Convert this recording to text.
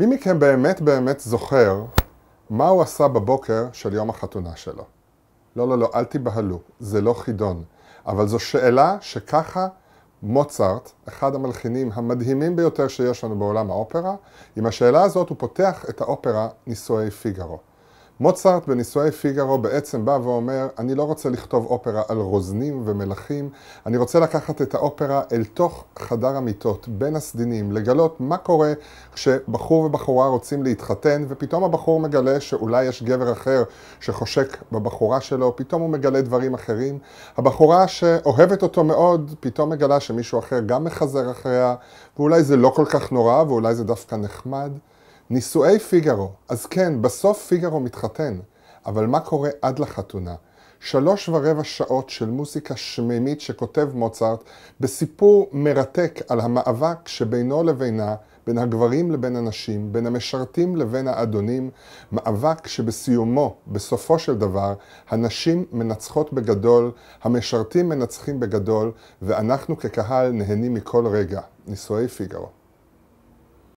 מי מכם באמת באמת זוכר מה הוא עשה בבוקר של יום החתונה שלו? לא, לא, לא, אל תיבהלו, זה לא חידון. אבל זו שאלה שככה מוצרט, אחד המלחינים המדהימים ביותר שיש לנו בעולם האופרה, עם השאלה הזאת הוא פותח את האופרה נישואי פיגארו. מוצרט בנישואי פיגארו בעצם בא ואומר, אני לא רוצה לכתוב אופרה על רוזנים ומלכים, אני רוצה לקחת את האופרה אל תוך חדר המיטות, בין הסדינים, לגלות מה קורה כשבחור ובחורה רוצים להתחתן, ופתאום הבחור מגלה שאולי יש גבר אחר שחושק בבחורה שלו, פתאום הוא מגלה דברים אחרים. הבחורה שאוהבת אותו מאוד, פתאום מגלה שמישהו אחר גם מחזר אחריה, ואולי זה לא כל כך נורא, ואולי זה דווקא נחמד. נישואי פיגארו, אז כן, בסוף פיגארו מתחתן, אבל מה קורה עד לחתונה? שלוש ורבע שעות של מוזיקה שמימית שכותב מוצרט בסיפור מרתק על המאבק שבינו לבינה, בין הגברים לבין הנשים, בין המשרתים לבין האדונים, מאבק שבסיומו, בסופו של דבר, הנשים מנצחות בגדול, המשרתים מנצחים בגדול, ואנחנו כקהל נהנים מכל רגע. נישואי פיגארו.